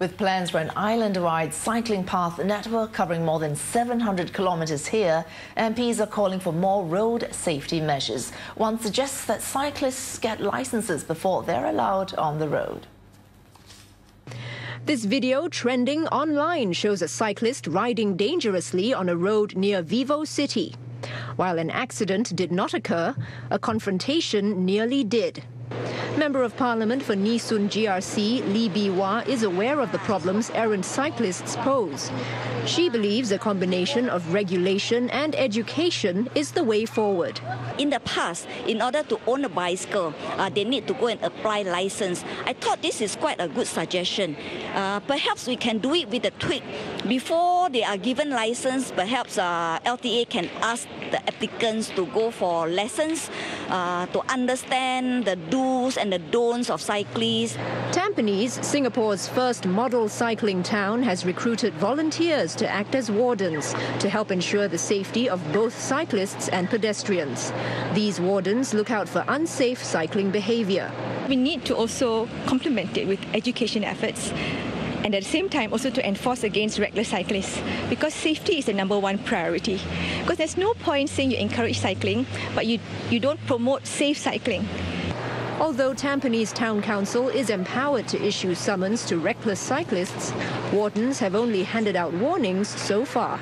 With plans for an island-wide cycling path network covering more than 700 kilometers here, MPs are calling for more road safety measures. One suggests that cyclists get licenses before they're allowed on the road. This video trending online shows a cyclist riding dangerously on a road near Vivo City. While an accident did not occur, a confrontation nearly did. Member of Parliament for Soon GRC, Lee Bee Wah, is aware of the problems errant cyclists pose. She believes a combination of regulation and education is the way forward. In the past, in order to own a bicycle, uh, they need to go and apply license. I thought this is quite a good suggestion. Uh, perhaps we can do it with a tweak. Before they are given license, perhaps uh, LTA can ask the applicants to go for lessons uh, to understand the do's and the don'ts of cyclists. Tampines, Singapore's first model cycling town, has recruited volunteers to act as wardens to help ensure the safety of both cyclists and pedestrians. These wardens look out for unsafe cycling behavior. We need to also complement it with education efforts and at the same time also to enforce against reckless cyclists because safety is the number one priority. Because there's no point saying you encourage cycling but you, you don't promote safe cycling. Although Tampines Town Council is empowered to issue summons to reckless cyclists, wardens have only handed out warnings so far.